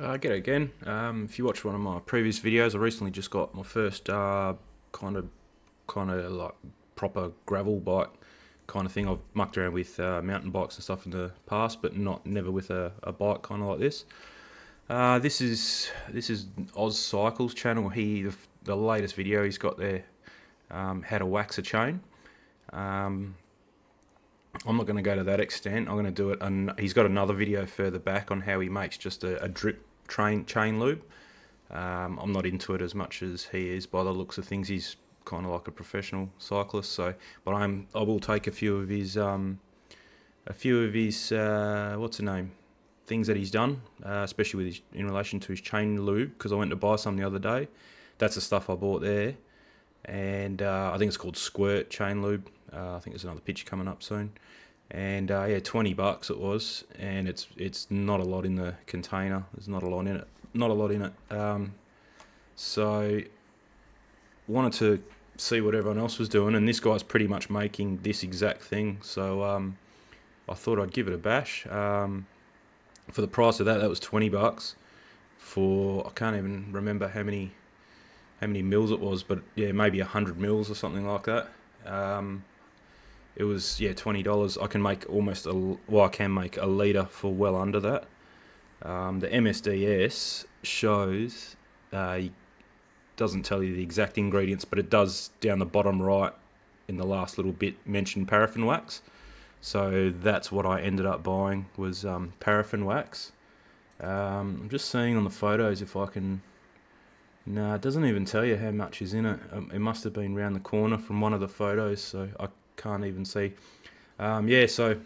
Uh, g'day again. Um, if you watched one of my previous videos, I recently just got my first uh, kind of, kind of like proper gravel bike kind of thing. I've mucked around with uh, mountain bikes and stuff in the past, but not never with a, a bike kind of like this. Uh, this is this is Oz Cycles channel. He the, the latest video he's got there, um, how to wax a chain. Um, I'm not going to go to that extent. I'm going to do it. And he's got another video further back on how he makes just a, a drip train chain lube. Um, I'm not into it as much as he is. By the looks of things, he's kind of like a professional cyclist. So, but I'm I will take a few of his um, a few of his uh, what's the name things that he's done, uh, especially with his, in relation to his chain lube. Because I went to buy some the other day. That's the stuff I bought there, and uh, I think it's called Squirt chain lube. Uh, I think there's another picture coming up soon and uh, yeah, twenty bucks it was, and it's it's not a lot in the container. There's not a lot in it. Not a lot in it. Um, so wanted to see what everyone else was doing, and this guy's pretty much making this exact thing. So um, I thought I'd give it a bash. Um, for the price of that, that was twenty bucks. For I can't even remember how many how many mils it was, but yeah, maybe hundred mils or something like that. It was yeah twenty dollars. I can make almost a well, I can make a liter for well under that. Um, the MSDS shows uh, doesn't tell you the exact ingredients, but it does down the bottom right in the last little bit mention paraffin wax. So that's what I ended up buying was um, paraffin wax. Um, I'm just seeing on the photos if I can. No, it doesn't even tell you how much is in it. Um, it must have been round the corner from one of the photos, so I can't even see. Um, yeah, so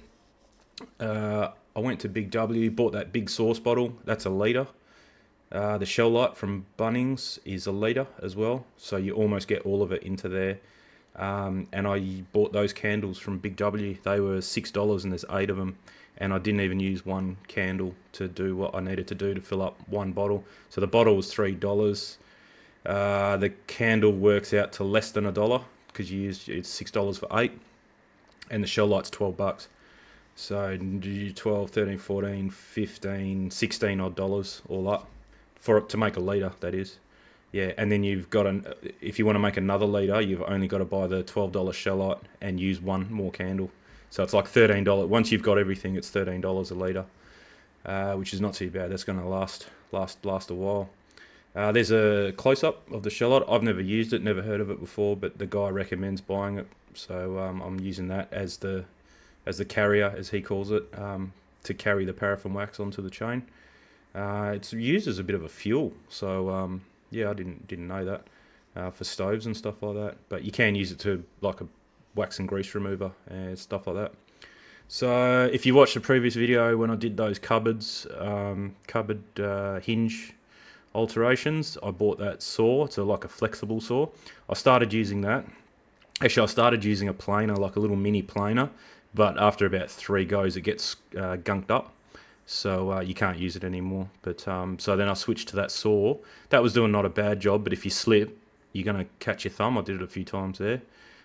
uh, I went to Big W, bought that big sauce bottle. That's a litre. Uh, the Shellite from Bunnings is a litre as well, so you almost get all of it into there. Um, and I bought those candles from Big W. They were six dollars, and there's eight of them. And I didn't even use one candle to do what I needed to do to fill up one bottle. So the bottle was three dollars. Uh, the candle works out to less than a dollar because you use it's six dollars for eight, and the Shellite's twelve bucks. So 12, 13, 14, 15, 16 odd dollars all up for to make a liter. That is, yeah. And then you've got an if you want to make another liter, you've only got to buy the twelve dollar Shellite and use one more candle. So it's like thirteen dollars. Once you've got everything, it's thirteen dollars a liter, uh, which is not too bad. That's going to last last last a while. Uh, there's a close-up of the shell I've never used it, never heard of it before, but the guy recommends buying it, so um, I'm using that as the as the carrier, as he calls it, um, to carry the paraffin wax onto the chain. Uh, it's used as a bit of a fuel, so um, yeah, I didn't didn't know that uh, for stoves and stuff like that. But you can use it to like a wax and grease remover and stuff like that. So if you watched the previous video when I did those cupboards, um, cupboard uh, hinge alterations. I bought that saw. It's a, like a flexible saw. I started using that. Actually, I started using a planer, like a little mini planer, but after about three goes, it gets uh, gunked up. So uh, you can't use it anymore. But um, so then I switched to that saw. That was doing not a bad job, but if you slip, you're going to catch your thumb. I did it a few times there.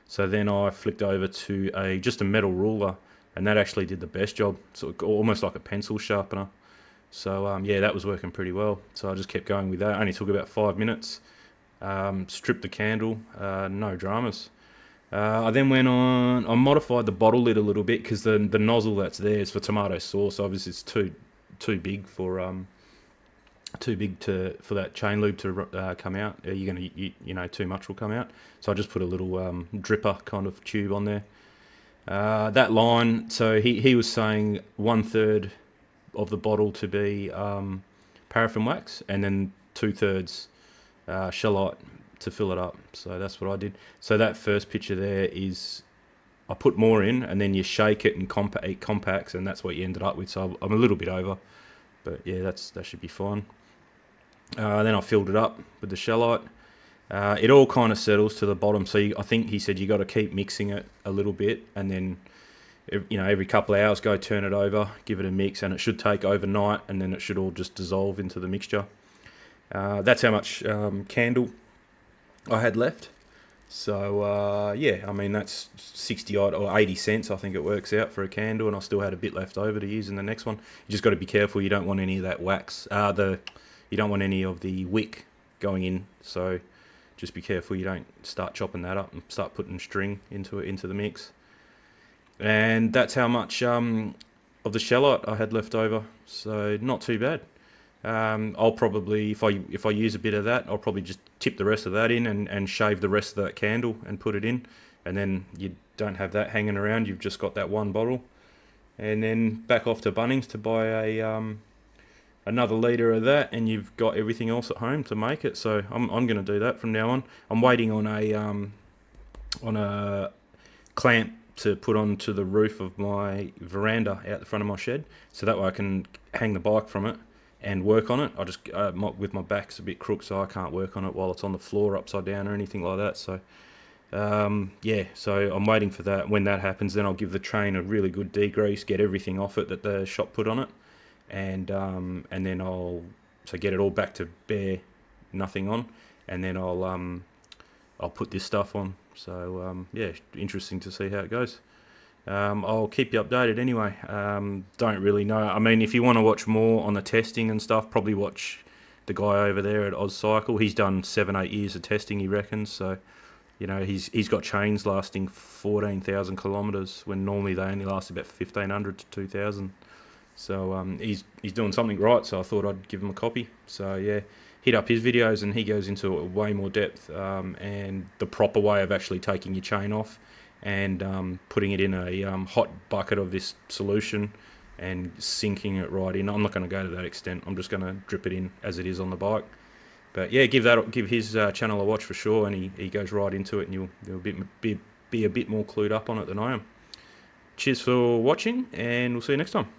So then I flicked over to a just a metal ruler, and that actually did the best job. So almost like a pencil sharpener. So um, yeah, that was working pretty well. So I just kept going with that. Only took about five minutes. Um, stripped the candle, uh, no dramas. Uh, I then went on. I modified the bottle lid a little bit because the the nozzle that's there is for tomato sauce. Obviously, it's too too big for um too big to for that chain lube to uh, come out. You're gonna you, you, know too much will come out. So I just put a little um, dripper kind of tube on there. Uh, that line. So he he was saying one third of the bottle to be um, paraffin wax, and then two thirds uh, Shellite to fill it up. So that's what I did. So that first picture there is I put more in, and then you shake it and compacts, and that's what you ended up with. So I'm a little bit over, but yeah, that's that should be fine. Uh, then I filled it up with the Shellite. Uh, it all kind of settles to the bottom. So you, I think he said you got to keep mixing it a little bit, and then you know every couple of hours go turn it over give it a mix and it should take overnight and then it should all just dissolve into the mixture uh, that's how much um, candle I had left So uh, yeah, I mean that's sixty odd or eighty cents. I think it works out for a candle, and I still had a bit left over to use in the next one. You just got to be careful. You don't want any of that wax. Uh, the you don't want any of the wick going in. So just be careful. You don't start chopping that up and start putting string into it into the mix. And that's how much um, of the Shellite I had left over. So not too bad. Um, I'll probably, if I if I use a bit of that, I'll probably just tip the rest of that in and, and shave the rest of that candle and put it in. And then you don't have that hanging around. You've just got that one bottle. And then back off to Bunnings to buy a um, another litre of that and you've got everything else at home to make it. So I'm, I'm going to do that from now on. I'm waiting on a um, on a clamp to put onto the roof of my veranda out the front of my shed so that way I can hang the bike from it and work on it. I just uh, my, with my back's a bit crook, so I can't work on it while it's on the floor upside down or anything like that. So um, yeah, so I'm waiting for that. When that happens, then I'll give the train a really good degrease, get everything off it that the shop put on it, and um, and then I'll so get it all back to bare, nothing on, and then I'll um, I'll put this stuff on. So um, yeah, interesting to see how it goes. Um, I'll keep you updated anyway. Um, don't really know. I mean, if you want to watch more on the testing and stuff, probably watch the guy over there at Oz Cycle. He's done seven, eight years of testing, he reckons. So, you know, he's he's got chains lasting 14,000 kilometres when normally they only last about 1,500 to 2,000. So um, he's he's doing something right. So I thought I'd give him a copy. So yeah, hit up his videos and he goes into way more depth um, and the proper way of actually taking your chain off and um, putting it in a um, hot bucket of this solution and sinking it right in. I'm not going to go to that extent. I'm just going to drip it in as it is on the bike. But yeah, give that give his uh, channel a watch for sure, and he, he goes right into it, and you'll, you'll be, be, be a bit more clued up on it than I am. Cheers for watching, and we'll see you next time.